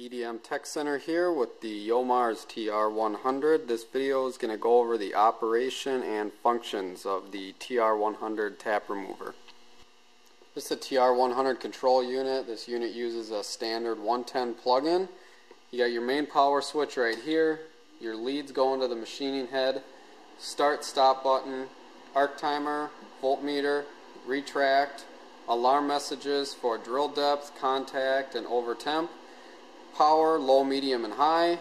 EDM Tech Center here with the Yomars TR100. This video is going to go over the operation and functions of the TR100 tap remover. This is a TR100 control unit. This unit uses a standard 110 plug-in. You got your main power switch right here. Your leads go into the machining head. Start stop button, arc timer, voltmeter, retract, alarm messages for drill depth, contact, and over temp power, low, medium, and high,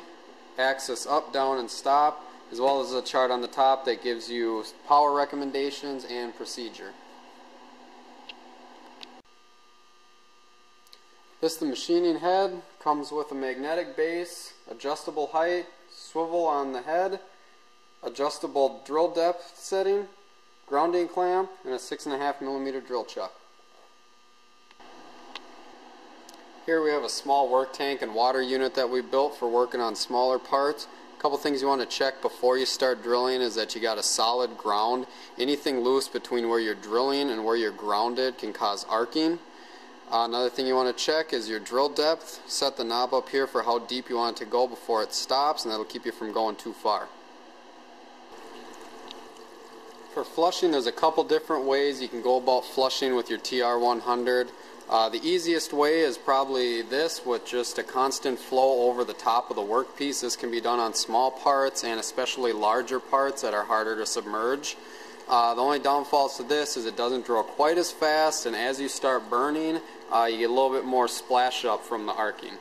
axis up, down, and stop, as well as a chart on the top that gives you power recommendations and procedure. This the machining head, comes with a magnetic base, adjustable height, swivel on the head, adjustable drill depth setting, grounding clamp, and a 6.5 millimeter drill chuck. Here we have a small work tank and water unit that we built for working on smaller parts. A couple things you want to check before you start drilling is that you got a solid ground. Anything loose between where you're drilling and where you're grounded can cause arcing. Uh, another thing you want to check is your drill depth. Set the knob up here for how deep you want it to go before it stops and that'll keep you from going too far. For flushing, there's a couple different ways you can go about flushing with your TR100. Uh, the easiest way is probably this with just a constant flow over the top of the workpiece. This can be done on small parts and especially larger parts that are harder to submerge. Uh, the only downfalls to this is it doesn't drill quite as fast and as you start burning uh, you get a little bit more splash up from the arcing.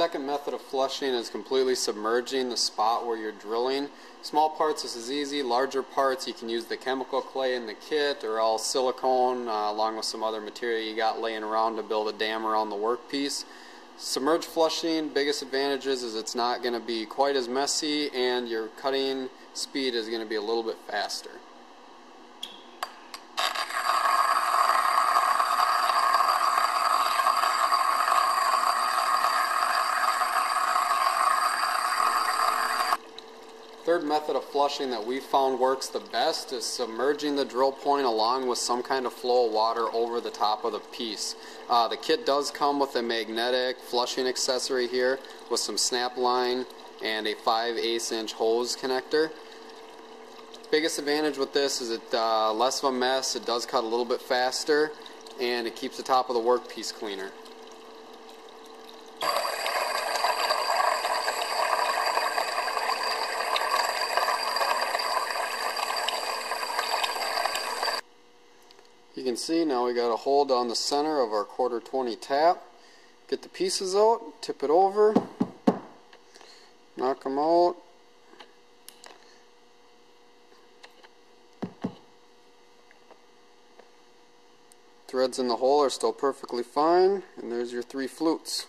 Second method of flushing is completely submerging the spot where you're drilling. Small parts this is easy, larger parts you can use the chemical clay in the kit or all silicone uh, along with some other material you got laying around to build a dam around the workpiece. Submerged flushing, biggest advantages is it's not going to be quite as messy and your cutting speed is going to be a little bit faster. Third method of flushing that we found works the best is submerging the drill point along with some kind of flow of water over the top of the piece. Uh, the kit does come with a magnetic flushing accessory here with some snap line and a 5 8 inch hose connector. Biggest advantage with this is it uh, less of a mess, it does cut a little bit faster, and it keeps the top of the workpiece cleaner. Can see now we got a hole down the center of our quarter 20 tap. Get the pieces out, tip it over, knock them out. Threads in the hole are still perfectly fine, and there's your three flutes.